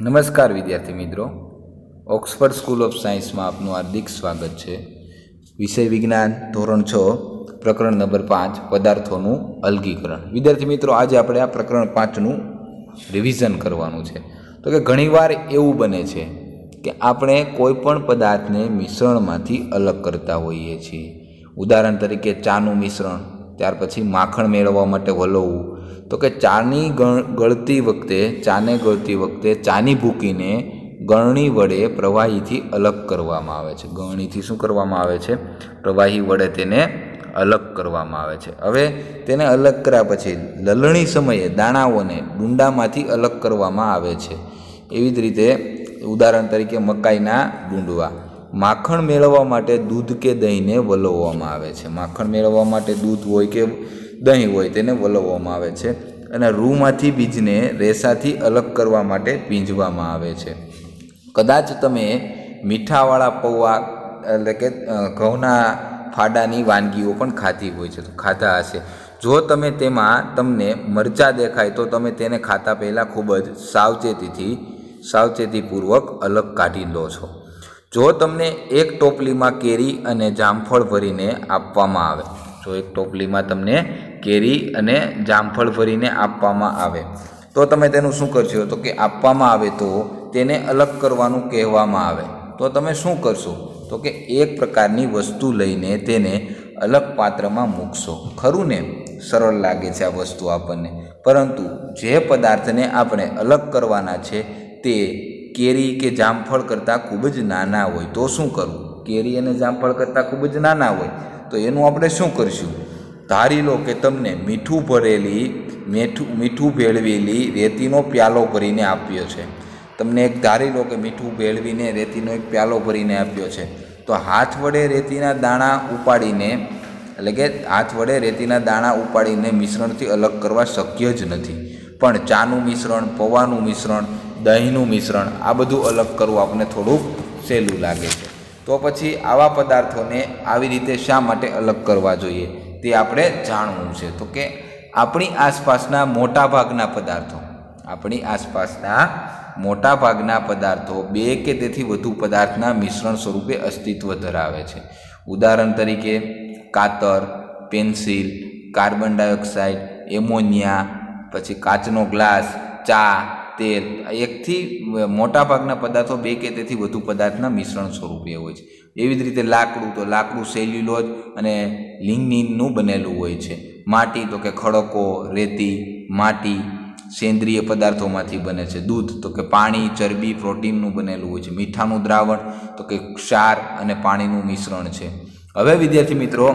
નમસ્કાર વિદ્યાર્થી મિત્રો. ઓક્સફર્ડ સ્કૂલ ઓફ સાયન્સમાં આપનું હાર્દિક સ્વાગત છે. વિષય વિજ્ઞાન ધોરણ છ, પ્રકરણ નંબર પાંચ, પદાર્થોનું અલગીકરણ. વિદ્યાર્થી મિત્રો, આજે આપણે આ પ્રકરણ પાંચનું રિવિઝન કરવાનું છે. તો કે ઘણીવાર એવું બને છે કે આપણે કોઈ પણ પદાર્થને મિશ્રણમાંથી અલગ કરતા હોઈએ છીએ. ઉદાહરણ તરીકે ચાનું મિશ્રણ. ત્યાર પછી માખણ મેળવવા માટે વલોવવું તો કે ચાની ગળતી વખતે, ચાને ગળતી વખતે ચાની ભૂકીને ગળણી વડે પ્રવાહીથી અલગ કરવામાં આવે છે. ગળણીથી શું કરવામાં આવે છે? પ્રવાહી વડે તેને અલગ કરવામાં આવે છે. હવે તેને અલગ કર્યા પછી લલણી સમયે દાણાઓને ડુંડામાંથી અલગ કરવામાં આવે છે. એવી જ રીતે ઉદાહરણ તરીકે મકાઈના ડુંડવા. માખણ મેળવવા માટે દૂધ કે દહીંને વલોવવામાં આવે છે. માખણ મેળવવા માટે દૂધ હોય કે દહીં હોય તેને વલોવવામાં આવે છે અને રૂમાંથી બીજને રેસાથી અલગ કરવા માટે પીંજવામાં આવે છે. કદાચ તમે મીઠાવાળા પૌવા એટલે કે ઘઉંના ફાડાની વાનગીઓ પણ ખાધી હોય છે, તો ખાધા હશે. જો તમે તેમાં તમને મરચાં દેખાય, તો તમે તેને ખાતા પહેલાં ખૂબ જ સાવચેતીથી, સાવચેતીપૂર્વક અલગ કાઢી લો છો. જો તમને એક ટોપલીમાં કેરી અને જામફળ ભરીને આપવામાં આવે, જો એક ટોપલીમાં તમને કેરી અને જામફળ ભરીને આપવામાં આવે, તો તમે તેનું શું કરશો? તો કે આપવામાં આવે તો તેને અલગ કરવાનું કહેવામાં આવે. તો તમે શું કરશો? તો કે એક પ્રકારની વસ્તુ લઈને તેને અલગ પાત્રમાં મૂકશો. ખરું ને? સરળ લાગે છે આ વસ્તુ આપણને. પરંતુ જે પદાર્થને આપણે અલગ કરવાના છે તે કેરી કે જામફળ કરતાં ખૂબ જ નાના હોય, તો શું કરવું? કેરી અને જામફળ કરતાં ખૂબ જ નાના હોય, તો એનું આપણે શું કરીશું? ધારી લો કે તમને મીઠું ભરેલી, મીઠું મીઠું ભેળવેલી રેતીનો પ્યાલો ભરીને આપ્યો છે. તમને એક ધારી લો કે મીઠું ભેળવીને રેતીનો એક પ્યાલો ભરીને આપ્યો છે. તો હાથ વડે રેતીના દાણા ઉપાડીને, એટલે કે હાથ વડે રેતીના દાણા ઉપાડીને મિશ્રણથી અલગ કરવા શક્ય જ નથી. પણ ચાનું મિશ્રણ પૌવાનું મિશ્રણ દહીંનું મિશ્રણ, આ બધું અલગ કરવું આપણને થોડુંક સહેલું લાગે છે. તો પછી આવા પદાર્થોને આવી રીતે શા માટે અલગ કરવા જોઈએ તે આપણે જાણવું છે. તો કે આપણી આસપાસના મોટાભાગના પદાર્થો, આપણી આસપાસના મોટાભાગના પદાર્થો બે કે તેથી વધુ પદાર્થના મિશ્રણ સ્વરૂપે અસ્તિત્વ ધરાવે છે. ઉદાહરણ તરીકે કાતર, પેન્સિલ, કાર્બન ડાયોક્સાઇડ, એમોનિયા, પછી કાચનો ગ્લાસ, ચા તેલ એકથી મોટાભાગના પદાર્થો બે કે તેથી વધુ પદાર્થના મિશ્રણ સ્વરૂપે હોય છે. એવી જ રીતે લાકડું તો લાકડું સેલ્યુલોજ અને લિંગનીનનું બનેલું હોય છે. માટી તો કે ખડકો, રેતી, માટી સેન્દ્રિય પદાર્થોમાંથી બને છે. દૂધ તો કે પાણી, ચરબી, પ્રોટીનનું બનેલું હોય છે. મીઠાનું દ્રાવણ તો કે ક્ષાર અને પાણીનું મિશ્રણ છે. હવે વિદ્યાર્થી મિત્રો,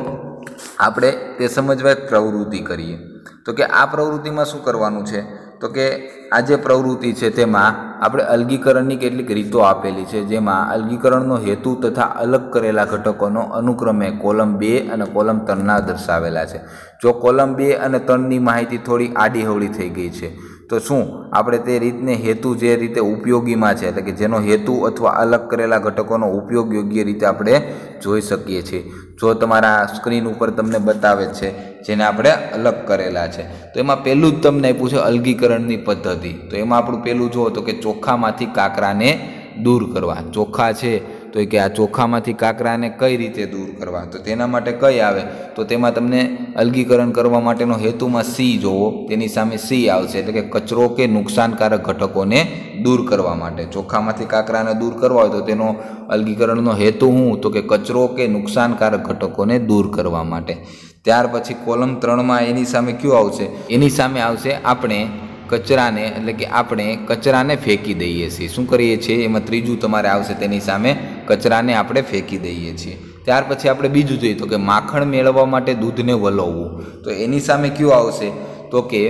આપણે તે સમજવા પ્રવૃત્તિ કરીએ. તો કે આ પ્રવૃત્તિમાં શું કરવાનું છે? તો કે આ જે પ્રવૃત્તિ છે તેમાં આપણે અલગીકરણની કેટલીક રીતો આપેલી છે, જેમાં અલગીકરણનો હેતુ તથા અલગ કરેલા ઘટકોનો અનુક્રમે કોલમ બે અને કોલમ ત્રણના દર્શાવેલા છે. જો કોલમ બે અને ત્રણની માહિતી થોડી આડી હવળી થઈ ગઈ છે તો શું? આપણે તે રીતને હેતુ જે રીતે ઉપયોગીમાં છે, એટલે કે જેનો હેતુ અથવા અલગ કરેલા ઘટકોનો ઉપયોગ યોગ્ય રીતે આપણે જોઈ શકીએ છીએ. જો તમારા સ્ક્રીન ઉપર તમને બતાવે છે, જેને આપણે અલગ કરેલા છે. તો એમાં પહેલું જ તમને આપ્યું છે અલગીકરણની પદ્ધતિ. તો એમાં આપણું પહેલું જુઓ તો કે ચોખામાંથી કાંકરાને દૂર કરવા. ચોખા છે તો કે આ ચોખામાંથી કાંકરાને કઈ રીતે દૂર કરવા? તો તેના માટે કઈ આવે? તો તેમાં તમને અલગીકરણ કરવા માટેનો હેતુમાં સી જોવો. તેની સામે સી આવશે. એટલે કે કચરો કે નુકસાનકારક ઘટકોને દૂર કરવા માટે. ચોખામાંથી કાંકરાને દૂર કરવા હોય તો તેનો અલગીકરણનો હેતુ શું તો કે કચરો કે નુકસાનકારક ઘટકોને દૂર કરવા માટે. ત્યાર પછી કોલમ ત્રણમાં એની સામે કયું આવશે? એની સામે આવશે આપણે કચરાને, એટલે કે આપણે કચરાને ફેંકી દઈએ છીએ. શું કરીએ છીએ? એમાં ત્રીજું તમારે આવશે તેની સામે કચરાને આપણે ફેંકી દઈએ છીએ. ત્યાર પછી આપણે બીજું જોઈએ તો કે માખણ મેળવવા માટે દૂધને વલોવવું. તો એની સામે કયું આવશે? તો કે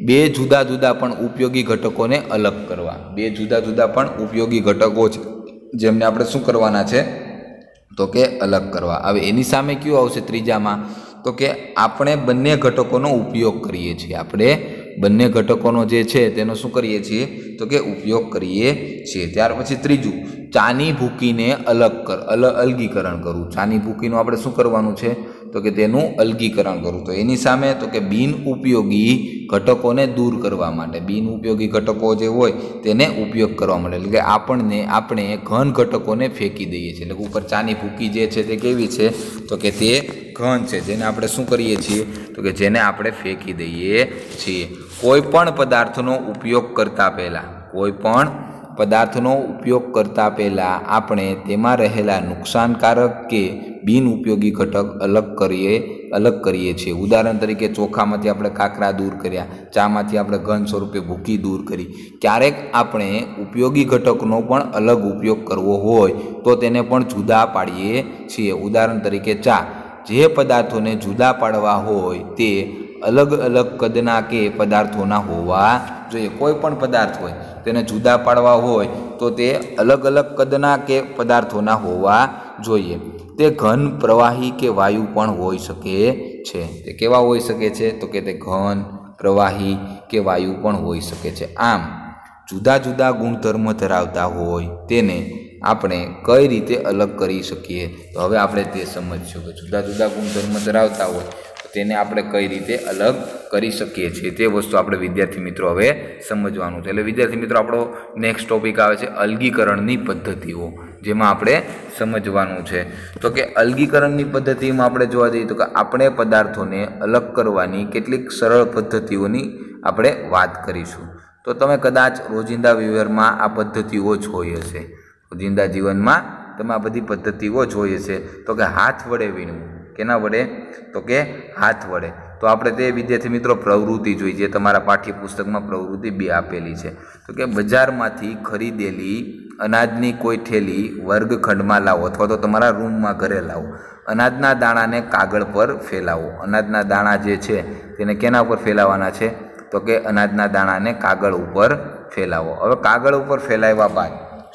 બે જુદા જુદા પણ ઉપયોગી ઘટકોને અલગ કરવા. બે જુદા જુદા પણ ઉપયોગી ઘટકો છે. જેમને આપણે શું કરવાના છે? તો કે અલગ કરવા. હવે એની સામે કયું આવશે ત્રીજામાં? તો કે આપણે બંને ઘટકોનો ઉપયોગ કરીએ છીએ. આપણે બંને ઘટકોનો જે છે તેનો શું કરીએ છીએ? તો કે ઉપયોગ કરીએ છીએ. ત્યાર પછી ત્રીજું, ચાની ભૂકીને અલગ કર, અલ, અલગીકરણ કરવું. ચાની ભૂકીનું આપણે શું કરવાનું છે? તો કે તેનું અલગીકરણ કરવું. તો એની સામે તો કે બિન ઉપયોગી ઘટકોને દૂર કરવા માટે. બિન ઉપયોગી ઘટકો જે હોય તેને ઉપયોગ કરવા માટે. એટલે કે આપણને, આપણે ઘન ઘટકોને ફેંકી દઈએ છીએ. એટલે ઉપર ચાની ભૂકી જે છે તે કેવી છે? તો કે તે ઘન છે. જેને આપણે શું કરીએ છીએ? તો કે જેને આપણે ફેંકી દઈએ છીએ. કોઈ પણ પદાર્થનો ઉપયોગ કરતા પહેલાં કોઈ પણ પદાર્થનો ઉપયોગ કરતા પહેલાં આપણે તેમાં રહેલા નુકસાનકારક કે બિનઉપયોગી ઘટક અલગ કરીએ અલગ કરીએ છીએ. ઉદાહરણ તરીકે ચોખામાંથી આપણે કાકરા દૂર કર્યા, ચામાંથી આપણે ઘન સ્વરૂપે ભૂકી દૂર કરી. ક્યારેક આપણે ઉપયોગી ઘટકનો પણ અલગ ઉપયોગ કરવો હોય તો તેને પણ જુદા પાડીએ છીએ. ઉદાહરણ તરીકે ચા. જે પદાર્થોને જુદા પાડવા હોય તે અલગ અલગ કદના કે પદાર્થોના હોવા જોઈએ. કોઈ પણ પદાર્થ હોય, તેને જુદા પાડવા હોય, તો તે અલગ અલગ કદના કે પદાર્થોના હોવા જોઈએ. તે ઘન, પ્રવાહી કે વાયુ પણ હોઈ શકે છે. તે કેવા હોઈ શકે છે? તો કે તે ઘન, પ્રવાહી કે વાયુ પણ હોઈ શકે છે. આમ, જુદા જુદા ગુણધર્મ ધરાવતા હોય, તેને આપણે કઈ રીતે અલગ કરી શકીએ? તો હવે આપણે તે સમજશું કે જુદા જુદા ગુણધર્મ ધરાવતા હોય તેને આપણે કઈ રીતે અલગ કરી શકીએ છીએ તે વસ્તુ આપણે વિદ્યાર્થી મિત્રો હવે સમજવાનું છે. એટલે વિદ્યાર્થી મિત્રો, આપણો નેક્સ્ટ ટોપિક આવે છે અલગીકરણની પદ્ધતિઓ, જેમાં આપણે સમજવાનું છે. તો કે અલગીકરણની પદ્ધતિમાં આપણે જોવા જઈએ તો કે આપણે પદાર્થોને અલગ કરવાની કેટલીક સરળ પદ્ધતિઓની આપણે વાત કરીશું. તો તમે કદાચ રોજિંદા વ્યવહારમાં આ પદ્ધતિઓ જોઈ હશે. રોજિંદા જીવનમાં તમે આ બધી પદ્ધતિઓ જોઈ હશે. તો કે હાથ વડે વીણવું. કેના વડે? તો કે હાથ વડે. તો આપણે તે વિદ્યાર્થી મિત્રો પ્રવૃત્તિ જોઈ જે તમારા પાઠ્યપુસ્તકમાં પ્રવૃત્તિ બે આપેલી છે. તો કે બજારમાંથી ખરીદેલી અનાજની કોઈ થેલી વર્ગખંડમાં લાવો અથવા તો તમારા રૂમમાં ઘરે લાવો. અનાજના દાણાને કાગળ પર ફેલાવો. અનાજના દાણા જે છે, તેને કેના ઉપર ફેલાવાના છે? તો કે અનાજના દાણાને કાગળ ઉપર ફેલાવો. હવે કાગળ ઉપર ફેલાવ્યા બાદ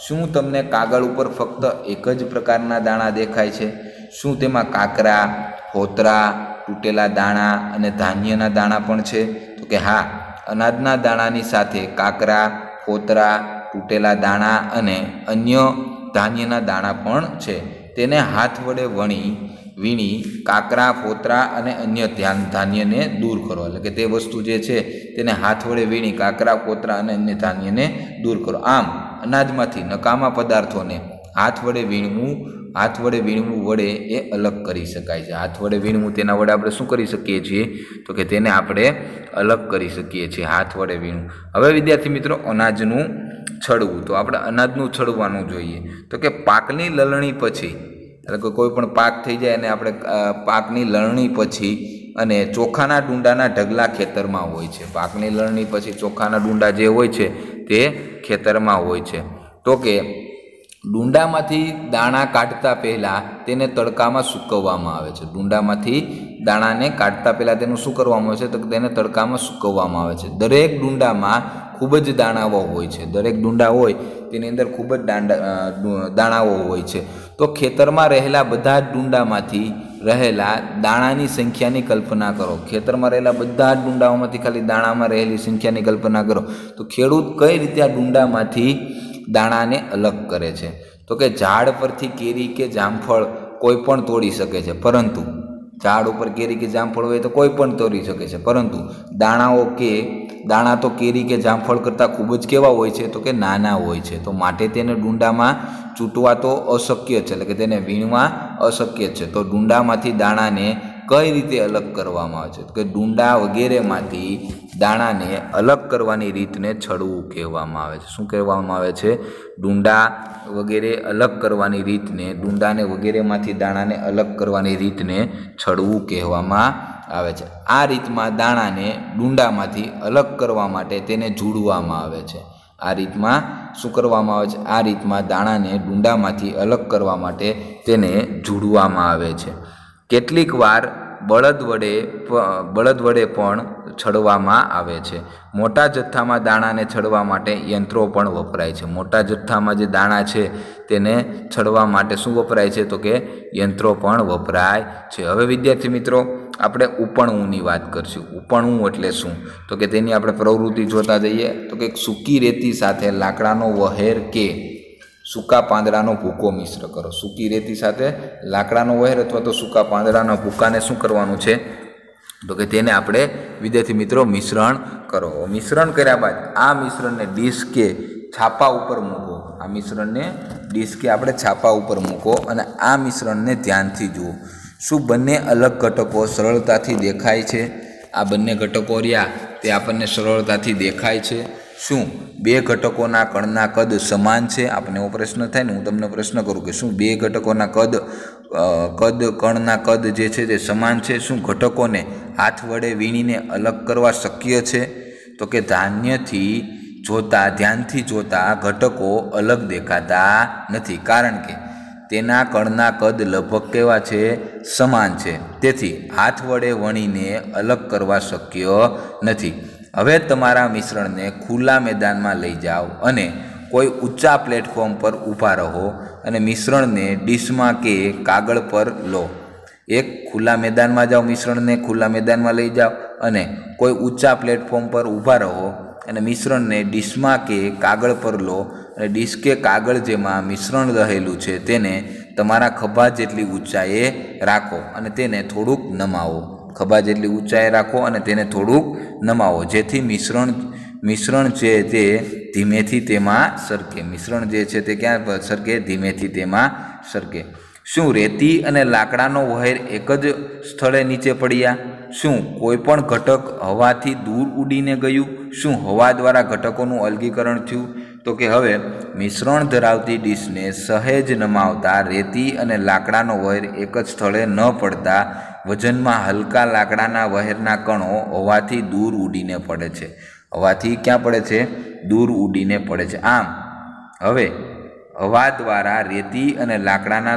શું તમને કાગળ ઉપર ફક્ત એક જ પ્રકારના દાણા દેખાય છે? શું તેમાં કાકરા, હોતરા, તૂટેલા દાણા અને ધાન્યના દાણા પણ છે? તો કે હા, અનાજના દાણાની સાથે કાકરા ફોતરા તૂટેલા દાણા અને અન્ય ધાન્યના દાણા પણ છે. તેને હાથ વડે વણી, વીણી, કાકરા ફોતરા અને અન્ય ધ્યાન ધાન્યને દૂર કરો. એટલે કે તે વસ્તુ જે છે તેને હાથ વડે વીણી, કાકરા ફોતરા અને અન્ય ધાન્યને દૂર કરો. આમ, અનાજમાંથી નકામા પદાર્થોને હાથ વડે વીણવું હાથ વડે વીણવું વડે એ અલગ કરી શકાય છે. હાથ વડે વીણવું તેના વડે આપણે શું કરી શકીએ છીએ? તો કે તેને આપણે અલગ કરી શકીએ છીએ, હાથ વડે વીણવું. હવે વિદ્યાર્થી મિત્રો, અનાજનું છડવું. તો આપણે અનાજનું છડવાનું જોઈએ. તો કે પાકની લલણી પછી, એટલે કોઈ પણ પાક થઈ જાય અને આપણે પાકની લણણી પછી અને ચોખાના ડુંડાના ઢગલા ખેતરમાં હોય છે. પાકની લણણી પછી ચોખાના ડુંડા જે હોય છે તે ખેતરમાં હોય છે. તો કે ડુંડામાંથી દાણા કાઢતા પહેલાં તેને તડકામાં સૂકવવામાં આવે છે. ડુંડામાંથી દાણાને કાઢતા પહેલાં તેનું શું કરવામાં આવે છે? તો તેને તડકામાં સૂકવવામાં આવે છે. દરેક ડુંડામાં ખૂબ જ દાણાઓ હોય છે. દરેક ડુંડા હોય તેની અંદર ખૂબ જ દાંડા દાણાઓ હોય છે. તો ખેતરમાં રહેલા બધા જ ડુંડામાંથી રહેલા દાણાની સંખ્યાની કલ્પના કરો. ખેતરમાં રહેલા બધા જ ડુંડાઓમાંથી ખાલી દાણામાં રહેલી સંખ્યાની કલ્પના કરો. તો ખેડૂત કઈ રીતે આ ડુંડામાંથી દાણાને અલગ કરે છે. તો કે ઝાડ પરથી કેરી કે જામફળ કોઈ પણ તોડી શકે છે. પરંતુ ઝાડ ઉપર કેરી કે જામફળ હોય તો કોઈ પણ તોડી શકે છે. પરંતુ દાણાઓ કે દાણા તો કેરી કે જામફળ કરતાં ખૂબ જ કેવા હોય છે તો કે નાના હોય છે. તો માટે તેને ડુંડામાં ચૂંટવા તો અશક્ય છે. એટલે કે તેને વીણવા અશક્ય છે. તો ડુંડામાંથી દાણાને કઈ રીતે અલગ કરવામાં આવે છે? કે ડુંડા વગેરેમાંથી દાણાને અલગ કરવાની રીતને છડવું કહેવામાં આવે છે. શું કહેવામાં આવે છે? ડુંડા વગેરે અલગ કરવાની રીતને, ડુંડાને વગેરેમાંથી દાણાને અલગ કરવાની રીતને છડવું કહેવામાં આવે છે. આ રીતમાં દાણાને ડુંડામાંથી અલગ કરવા માટે તેને જોડવામાં આવે છે. આ રીતમાં શું કરવામાં આવે છે? આ રીતમાં દાણાને ડુંડામાંથી અલગ કરવા માટે તેને જોડવામાં આવે છે. કેટલીક વાર બળદ વડે બળદ વડે પણ છડવામાં આવે છે. મોટા જથ્થામાં દાણાને છડવા માટે યંત્રો પણ વપરાય છે. મોટા જથ્થામાં જે દાણા છે તેને છડવા માટે શું વપરાય છે તો કે યંત્રો પણ વપરાય છે. હવે વિદ્યાર્થી મિત્રો, આપણે ઉપણવુંની વાત કરશું. ઉપણવું એટલે શું? તો કે તેની આપણે પ્રવૃત્તિ જોતા જઈએ તો કે સૂકી રેતી સાથે લાકડાનો વહેર કે સૂકા પાંદડાનો ભૂકો મિશ્ર કરો. સૂકી રેતી સાથે લાકડાનો વહેર અથવા તો સૂકા પાંદડાના ભૂકાને શું કરવાનું છે? તો કે તેને આપણે વિદ્યાર્થી મિત્રો મિશ્રણ કરો. મિશ્રણ કર્યા બાદ આ મિશ્રણને ડીશ કે છાપા ઉપર મૂકો. આ મિશ્રણને ડીશ કે આપણે છાપા ઉપર મૂકો અને આ મિશ્રણને ધ્યાનથી જુઓ. શું બંને અલગ ઘટકો સરળતાથી દેખાય છે? આ બંને ઘટકો રહ્યા તે આપણને સરળતાથી દેખાય છે. શું બે ઘટકોના કણના કદ સમાન છે? આપણને એવો પ્રશ્ન થાય ને, હું તમને પ્રશ્ન કરું કે શું બે ઘટકોના કદ કદ, કણના કદ જે છે તે સમાન છે? શું ઘટકોને હાથ વડે વીણીને અલગ કરવા શક્ય છે? તો કે ધાન્યથી જોતા, ધ્યાનથી જોતા ઘટકો અલગ દેખાતા નથી. કારણ કે તેના કણના કદ લગભગ કેવા છે? સમાન છે. તેથી હાથ વડે વણીને અલગ કરવા શક્ય નથી. હવે તમારા મિશ્રણને ખુલ્લા મેદાનમાં લઈ જાઓ અને કોઈ ઊંચા પ્લેટફોર્મ પર ઊભા રહો અને મિશ્રણને ડીશમાં કે કાગળ પર લો. એક, ખુલ્લા મેદાનમાં જાઓ, મિશ્રણને ખુલ્લા મેદાનમાં લઈ જાઓ અને કોઈ ઊંચા પ્લેટફોર્મ પર ઊભા રહો અને મિશ્રણને ડીશમાં કે કાગળ પર લો અને ડીશ કે કાગળ જેમાં મિશ્રણ રહેલું છે તેને તમારા ખભા જેટલી ઊંચાઈએ રાખો અને તેને થોડુંક નમાવો. ખભા જેટલી ઊંચાઈએ રાખો અને તેને થોડુંક નમાવો. જેથી મિશ્રણ મિશ્રણ છે તે ધીમેથી તેમાં સરકે. મિશ્રણ જે છે તે ક્યાં સરકે? ધીમેથી તેમાં સરકે. શું રેતી અને લાકડાનો વહેર એક જ સ્થળે નીચે પડ્યા? શું કોઈપણ ઘટક હવાથી દૂર ઉડીને ગયું? શું હવા દ્વારા ઘટકોનું અલગીકરણ થયું? તો કે હવે મિશ્રણ ધરાવતી ડીશને સહેજ નમાવતા રેતી અને લાકડાનો વહેર એક જ સ્થળે ન પડતા વજનમાં હલકા લાકડાના વહેરના કણો હવાથી દૂર ઉડીને પડે છે. હવાથી ક્યાં પડે છે? દૂર ઉડીને પડે છે. આમ, હવે, હવા દ્વારા રેતી અને લાકડાના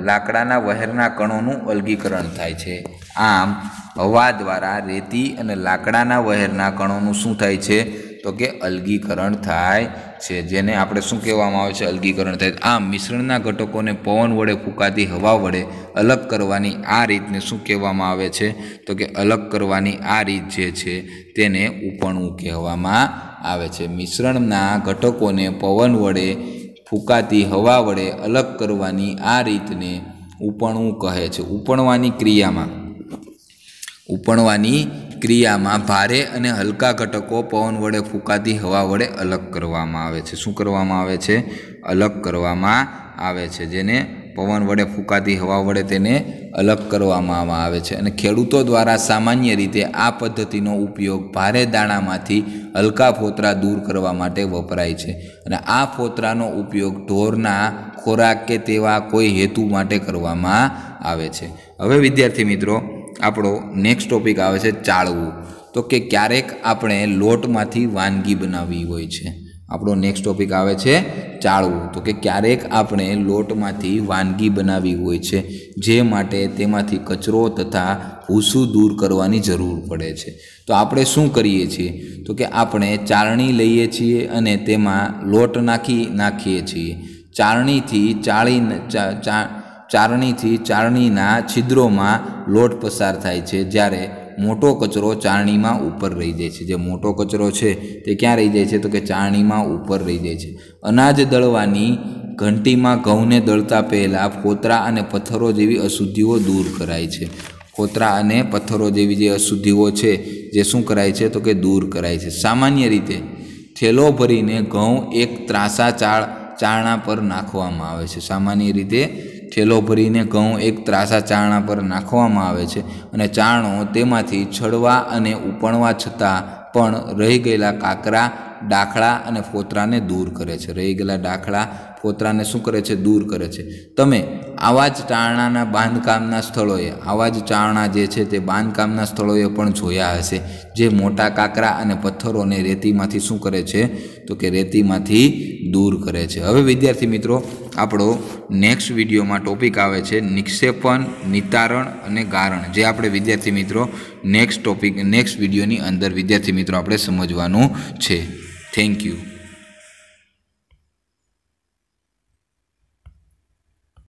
લાકડાના વહેરના કણોનું અલગીકરણ થાય છે. આમ, હવા દ્વારા રેતી અને લાકડાના વહેરના કણોનું શું થાય છે? તો કે અલગીકરણ થાય છે, જેને આપણે શું કહેવામાં આવે છે? અલગીકરણ થાય. આ મિશ્રણના ઘટકોને પવન વડે ફૂંકાતી હવા વડે અલગ કરવાની આ રીતને શું કહેવામાં આવે છે? તો કે અલગ કરવાની આ રીત જે છે તેને ઉપણવું કહેવામાં આવે છે. મિશ્રણના ઘટકોને પવન વડે ફૂંકાતી હવા વડે અલગ કરવાની આ રીતને ઉપણવું કહે છે. ઉપણવાની ક્રિયામાં ઉપણવાની ક્રિયામાં ભારે અને હલકા ઘટકો પવન વડે ફૂંકાતી હવા વડે અલગ કરવામાં આવે છે. શું કરવામાં આવે છે? અલગ કરવામાં આવે છે. જેને પવન વડે ફૂંકાતી હવા વડે તેને અલગ કરવામાં આવે છે. અને ખેડૂતો દ્વારા સામાન્ય રીતે આ પદ્ધતિનો ઉપયોગ ભારે દાણામાંથી હલકા ફોતરા દૂર કરવા માટે વપરાય છે. અને આ ફોતરાનો ઉપયોગ ઢોરના, ખોરાક કે તેવા કોઈ હેતુ માટે કરવામાં આવે છે. હવે વિદ્યાર્થી મિત્રો આપણો નેક્સ્ટ ટોપિક આવે છે ચાળવું. તો કે ક્યારેક આપણે લોટમાંથી વાનગી બનાવવી હોય છે. આપણો નેક્સ્ટ ટોપિક આવે છે ચાળવું. તો કે ક્યારેક આપણે લોટમાંથી વાનગી બનાવવી હોય છે, જે માટે તેમાંથી કચરો તથા ભૂસું દૂર કરવાની જરૂર પડે છે. તો આપણે શું કરીએ છીએ? તો કે આપણે ચાળણી લઈએ છીએ અને તેમાં લોટ નાખી નાખીએ છીએ. ચાળણીથી ચાળી ચારણીથી ચારણીના છિદ્રોમાં લોટ પસાર થાય છે, જ્યારે મોટો કચરો ચારણીમાં ઉપર રહી જાય છે. જે મોટો કચરો છે તે ક્યાં રહી જાય છે? તો કે ચારણીમાં ઉપર રહી જાય છે. અનાજ દળવાની ઘંટીમાં ઘઉંને દળતા પહેલાં ફોતરા અને પથ્થરો જેવી અશુદ્ધિઓ દૂર કરાય છે. કોતરા અને પથ્થરો જેવી જે અશુદ્ધિઓ છે, જે શું કરાય છે? તો કે દૂર કરાય છે. સામાન્ય રીતે થેલો ભરીને ઘઉં એક ત્રાસા ચાળ ચારણા પર નાખવામાં આવે છે. સામાન્ય રીતે થેલો ભરીને ઘઉં એક ત્રાસા ચારણા પર નાખવામાં આવે છે અને ચારણો તેમાંથી છડવા અને ઉપણવા છતાં પણ રહી ગયેલા કાકરા ડાખડા અને ફોતરાને દૂર કરે છે. રહી ગયેલા ડાખડા ફોતરાને શું કરે છે? દૂર કરે છે. તમે આવા જ ચારણાના બાંધકામના સ્થળોએ, આવા જ ચારણા જે છે તે બાંધકામના સ્થળોએ પણ જોયા હશે. જે મોટા કાંકરા અને પથ્થરોને રેતીમાંથી શું કરે છે? તો કે રેતીમાંથી દૂર કરે છે. હવે વિદ્યાર્થી મિત્રો, આપણો નેક્સ્ટ વિડીયોમાં ટોપિક આવે છે નિક્ષેપણ, નિતારણ અને ગારણ. જે આપણે વિદ્યાર્થી મિત્રો નેક્સ્ટ ટોપિક નેક્સ્ટ વિડીયોની અંદર વિદ્યાર્થી મિત્રો આપણે સમજવાનું છે. Thank you